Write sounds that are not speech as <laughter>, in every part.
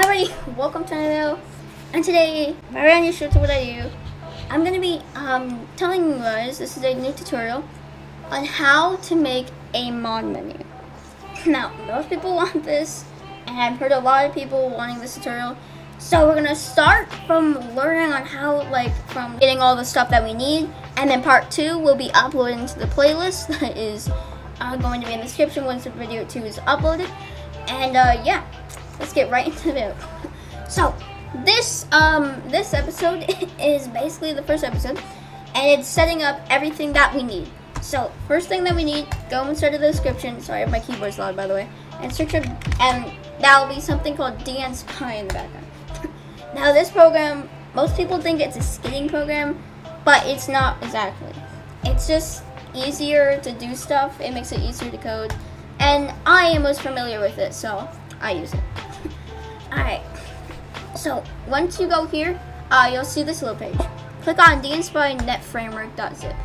Hi everybody, welcome to my video. And today, very unusual to what I do, I'm gonna be um, telling you guys, this is a new tutorial, on how to make a mod menu. Now, most people want this, and I've heard a lot of people wanting this tutorial. So we're gonna start from learning on how, like, from getting all the stuff that we need, and then part two will be uploading to the playlist that is uh, going to be in the description once the video two is uploaded. And uh, yeah, let's get right into the. <laughs> So this um this episode <laughs> is basically the first episode, and it's setting up everything that we need. So first thing that we need, go inside of the description. Sorry my keyboard's loud by the way. And search up, and that will be something called DNSpy in the background. <laughs> now this program, most people think it's a skidding program, but it's not exactly. It's just easier to do stuff. It makes it easier to code, and I am most familiar with it, so I use it. Alright, so once you go here, uh, you'll see this little page. Click on dnspy.netframework.zip.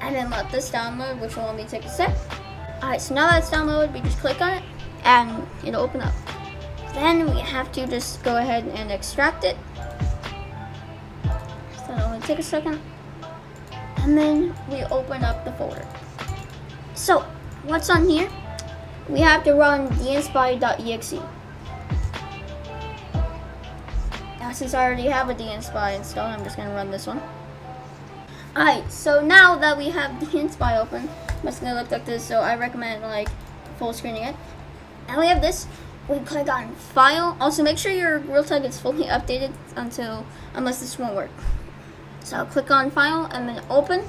And then let this download, which will only take a sec. Alright, so now that's downloaded, we just click on it, and it'll open up. Then we have to just go ahead and extract it. So it'll only take a second. And then we open up the folder. So, what's on here? We have to run dnspy.exe. Now since I already have a dnspy installed, I'm just going to run this one. Alright, so now that we have <laughs> dnspy open, it's going to look like this, so I recommend like full screening it. Now we have this, we click on file. Also make sure your real tag is fully updated until, unless this won't work. So I'll click on file and then open.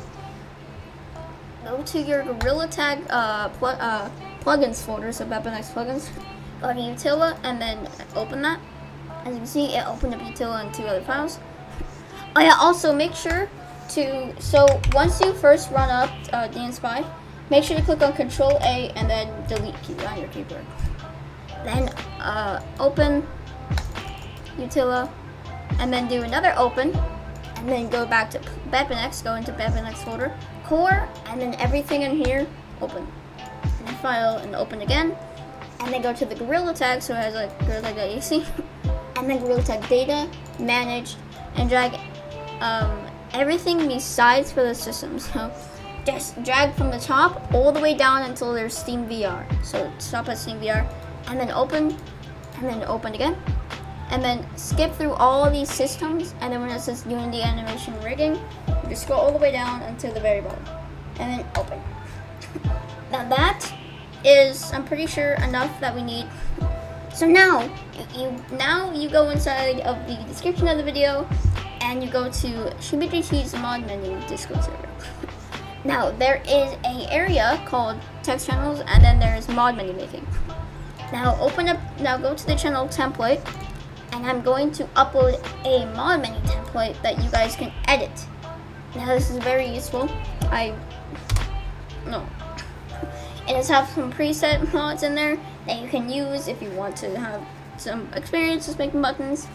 Go to your Gorilla Tag uh, uh, plugins folder, so BepInEx plugins. Go to Utilla and then open that. As you can see, it opened up Utilla and two other files. Oh yeah, also make sure to, so once you first run up uh, DNSpy, make sure to click on Control A and then delete key on your keyboard. Then uh, open Utilla and then do another open and then go back to BepInEx, go into BepInEx folder, core, and then everything in here, open file and open again. And then go to the Gorilla tag, so it has like tag.exe. <laughs> and then Gorilla tag data, manage, and drag um, everything besides for the system. <laughs> So just drag from the top all the way down until there's Steam VR. So stop at Steam VR, and then open, and then open again. And then skip through all these systems, and then when it says Unity Animation Rigging, just scroll all the way down until the very bottom. And then open. <laughs> now that is, I'm pretty sure, enough that we need. So now, you now you go inside of the description of the video, and you go to ShibaGT's mod menu Discord server. <laughs> now, there is a area called text channels, and then there's mod menu making. Now, open up, now go to the channel template, and I'm going to upload a mod menu template that you guys can edit. Now, this is very useful. I, no, it does have some preset mods in there that you can use if you want to have some experience just making buttons.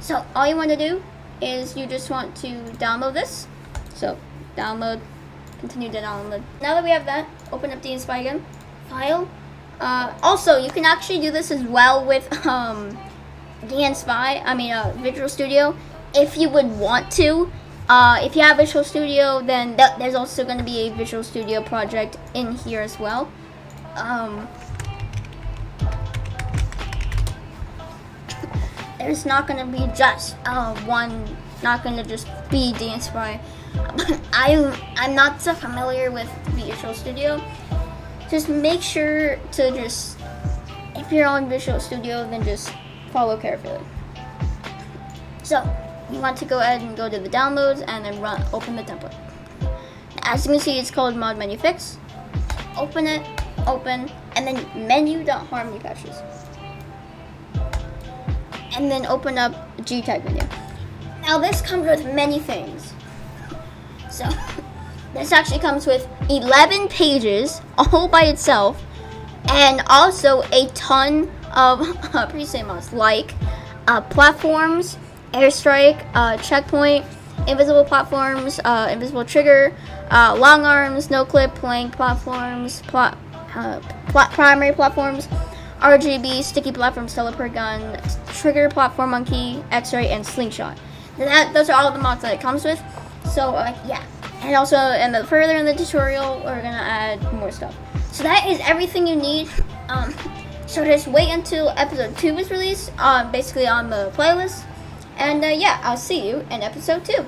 So all you want to do is you just want to download this. So download, continue to download. Now that we have that, open up DNSpy again, file. Uh, also, you can actually do this as well with um, DNSpy, I mean uh, Visual Studio, if you would want to. Uh, if you have Visual Studio, then th there's also going to be a Visual Studio project in here as well. Um, there's not going to be just uh, one, not going to just be DNSpy. <laughs> I, I'm not so familiar with Visual Studio. Just make sure to just, if you're on Visual Studio, then just follow carefully. So, you want to go ahead and go to the downloads and then run open the template. As you can see, it's called mod menu fix. Open it, open, and then menu.harmony patches. And then open up GTag menu. Now this comes with many things. So <laughs> this actually comes with 11 pages all by itself and also a ton of <laughs> uh, mods like uh, platforms, airstrike, uh, checkpoint, invisible platforms, uh, invisible trigger, uh, long arms, no clip, plank platforms, pl uh, primary platforms, RGB, Sticky Platform, teleport Gun, Trigger, Platform Monkey, X-Ray, and Slingshot. That, those are all the mods that it comes with. So, yeah. And also, and the further in the tutorial, we're gonna add more stuff. So that is everything you need. Um, so just wait until episode 2 is released, um, basically on the playlist. And uh, yeah, I'll see you in episode 2.